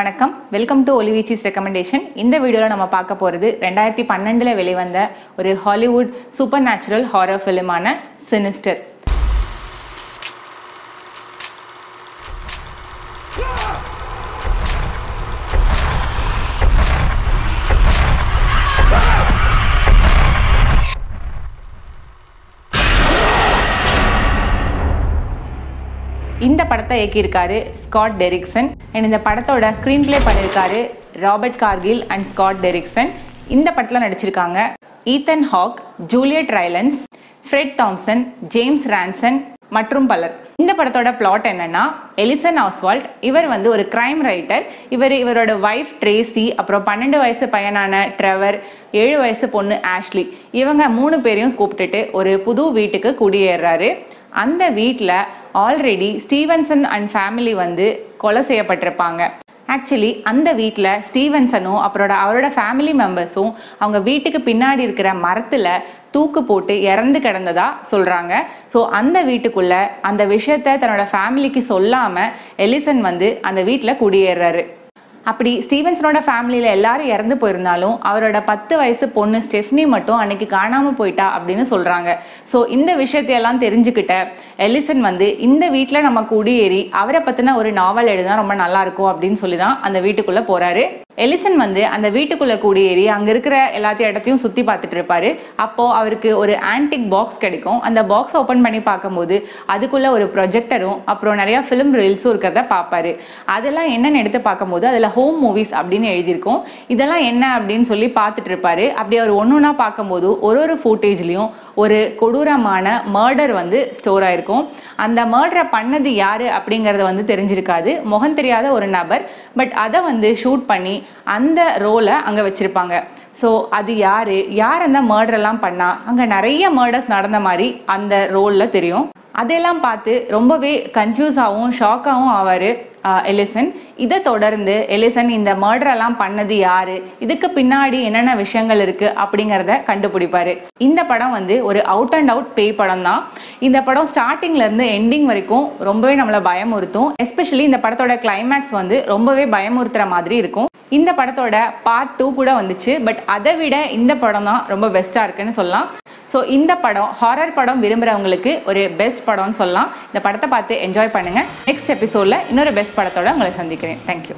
வணக்கம். Welcome to ஒலிவிச்சிஸ் recommendation இந்த வீடியோவில் நம்ம பார்க்க போகிறது ரெண்டாயிரத்தி பன்னெண்டில் வெளிவந்த ஒரு ஹாலிவுட் சூப்பர் நேச்சுரல் ஹாரர் ஃபிலிமான சினிஸ்டர் இந்த படத்தை இயக்கியிருக்காரு ஸ்காட் டெரிக்சன். அண்ட் இந்த படத்தோட ஸ்க்ரீன் ப்ளே பண்ணியிருக்காரு Robert Cargill and Scott Derrickson. இந்த படத்தில் நடிச்சிருக்காங்க Ethan Hawke Juliet Rylance Fred Thompson James Ransone மற்றும் பலர். இந்த படத்தோட பிளாட் என்னன்னா எலிசன் ஆஸ்வால்ட் இவர் வந்து ஒரு கிரைம் ரைட்டர் இவர் இவரோட ஒய்ஃப் ட்ரேசி அப்புறம் பன்னெண்டு வயசு பையனான ட்ரெவர் ஏழு வயசு பொண்ணு ஆஷ்லி இவங்க மூணு பேரையும் கூப்பிட்டுட்டு ஒரு புது வீட்டுக்கு குடியேறாரு. அந்த வீட்டில் ஆல்ரெடி ஸ்டீவன்சன் அண்ட் ஃபேமிலி வந்து கொலை செய்யப்பட்டிருப்பாங்க. ஆக்சுவலி அந்த வீட்டில் ஸ்டீவன்சனும் அப்புறம் அவரோட ஃபேமிலி மெம்பர்ஸும் அவங்க வீட்டுக்கு பின்னாடி இருக்கிற மரத்தில் தூக்கு போட்டு இறந்து கிடந்ததா சொல்கிறாங்க ஸோ அந்த வீட்டுக்குள்ளே அந்த விஷயத்த தன்னோட ஃபேமிலிக்கு சொல்லாமல் எலிசன் வந்து அந்த வீட்டில் குடியேறாரு. அப்படி ஸ்டீவன்ஸனோட ஃபேமிலியில் எல்லாரும் இறந்து போயிருந்தாலும் அவரோட பத்து வயசு பொண்ணு ஸ்டெஃப்னி மட்டும் அன்னைக்கு காணாமல் போயிட்டா அப்படின்னு சொல்கிறாங்க ஸோ இந்த விஷயத்தையெல்லாம் தெரிஞ்சுக்கிட்ட எலிசன் வந்து இந்த வீட்டில் நம்ம குடியேறி அவரை பற்றின ஒரு நாவல் எழுதினா ரொம்ப நல்லாயிருக்கும் அப்படின்னு சொல்லி தான் அந்த வீட்டுக்குள்ளே போகிறாரு எலிசன் வந்து அந்த வீட்டுக்குள்ளே குடியேறி அங்கே இருக்கிற எல்லாத்தையும் இடத்தையும் சுற்றி பார்த்துட்டு இருப்பாரு. அப்போது அவருக்கு ஒரு ஆன்டிக் பாக்ஸ் கிடைக்கும். அந்த பாக்ஸ் ஓப்பன் பண்ணி பார்க்கும்போது அதுக்குள்ளே ஒரு ப்ரொஜெக்டரும் அப்புறம் நிறையா ஃபிலிம் ரீல்ஸும் இருக்கிறத பார்ப்பாரு. அதெல்லாம் என்னென்னு எடுத்து பார்க்கும்போது அதில் ஹோம் மூவிஸ் அப்படின்னு எழுதியிருக்கும். இதெல்லாம் என்ன அப்படின்னு சொல்லி பார்த்துட்டு இருப்பாரு. அப்படி அவர் ஒன்று ஒன்றா பார்க்கும்போது ஒரு ஒரு ஃபூட்டேஜ்லேயும் ஒரு கொடூரமான மர்டர் வந்து ஸ்டோர் ஆயிருக்கும். அந்த மர்டரை பண்ணது யாரு அப்படிங்கிறத வந்து தெரிஞ்சிருக்காது. முகம் தெரியாத ஒரு நபர். பட் அதை வந்து ஷூட் பண்ணி அந்த ரோலை அங்கே வச்சுருப்பாங்க. ஸோ அது யார்? யார் அந்த மர்டரெல்லாம் பண்ணால் அங்கே நிறைய மர்டர்ஸ் நடந்த மாதிரி அந்த ரோலில் தெரியும். அதெல்லாம் பார்த்து ரொம்பவே கன்ஃபியூஸாகவும் ஷாக்காகவும் ஆவார் எலிசன் இதை தொடர்ந்து எலிசன் இந்த மர்டரெல்லாம் பண்ணது யாரு? இதுக்கு பின்னாடி என்னென்ன விஷயங்கள் இருக்கு அப்படிங்கிறத கண்டுபிடிப்பாரு. இந்த படம் வந்து ஒரு அவுட் அண்ட் அவுட் பேய் படம் தான். இந்த படம் ஸ்டார்டிங்ல இருந்து எண்டிங் வரைக்கும் ரொம்பவே நம்மளை பயமுறுத்தும். எஸ்பெஷலி இந்த படத்தோட கிளைமேக்ஸ் வந்து ரொம்பவே பயமுறுத்துற மாதிரி இருக்கும். இந்த படத்தோட பார்ட் டூ கூட வந்துச்சு பட் அதை விட இந்த படம் தான் ரொம்ப பெஸ்ட்டாக இருக்குன்னு சொல்லலாம். ஸோ இந்த படம் ஹாரர் படம் விரும்புகிறவங்களுக்கு ஒரு பெஸ்ட் படம்னு சொல்லலாம். இந்த படத்தை பார்த்து என்ஜாய் பண்ணுங்கள் நெக்ஸ்ட் எபிசோடில் இன்னொரு பெஸ்ட் படத்தோட உங்களை சந்திக்கிறேன். தேங்க்யூ